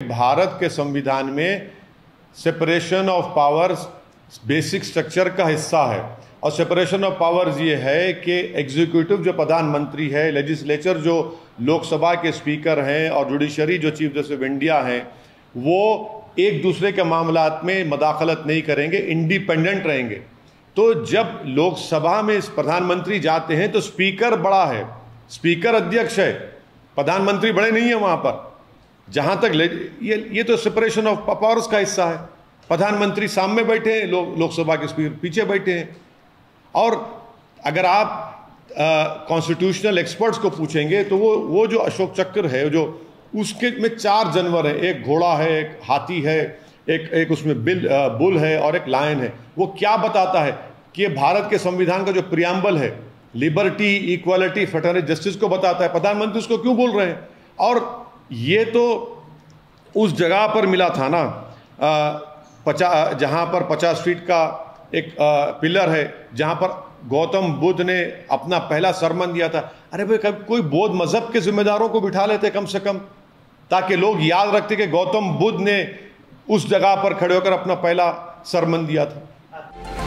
भारत के संविधान में separation of powers basic structure का हिस्सा है। और सेपरेशन ऑफ़ पावर्स ये है कि एग्जीक्यूटिव जो प्रधानमंत्री है लेजिस्लेचर जो लोकसभा के स्पीकर हैं और जुडिशरी जो चीफ जस्टिस ऑफ़ इंडिया हैं, वो एक दूसरे के मामला में मदाखलत नहीं करेंगे इंडिपेंडेंट रहेंगे। तो जब लोकसभा में प्रधानमंत्री जाते हैं तो स्पीकर बड़ा है स्पीकर अध्यक्ष है, प्रधानमंत्री बड़े नहीं है वहाँ पर। जहाँ तक ले ये ये तो सेपरेशन ऑफ़ पावर्स का हिस्सा है। प्रधानमंत्री सामने बैठे हैं लोग लोकसभा के स्पीकर पीछे बैठे हैं। और अगर आप कॉन्स्टिट्यूशनल एक्सपर्ट्स को पूछेंगे तो वो वो जो अशोक चक्र है जो उसके में चार जानवर हैं एक घोड़ा है एक हाथी है एक एक उसमें बिल आ, बुल है और एक लायन है। वो क्या बताता है कि ये भारत के संविधान का जो प्रियम्बल है लिबर्टी इक्वालिटी फेटर्निटी जस्टिस को बताता है। प्रधानमंत्री उसको क्यों बोल रहे हैं? और ये तो उस जगह पर मिला था ना पचा जहाँ पर पचास फीट का एक आ, पिलर है जहाँ पर गौतम बुद्ध ने अपना पहला सरमन दिया था। अरे भाई कभी कोई बौद्ध मज़हब के जिम्मेदारों को बिठा लेते कम से कम ताकि लोग याद रखते कि गौतम बुद्ध ने उस जगह पर खड़े होकर अपना पहला सरमन दिया था।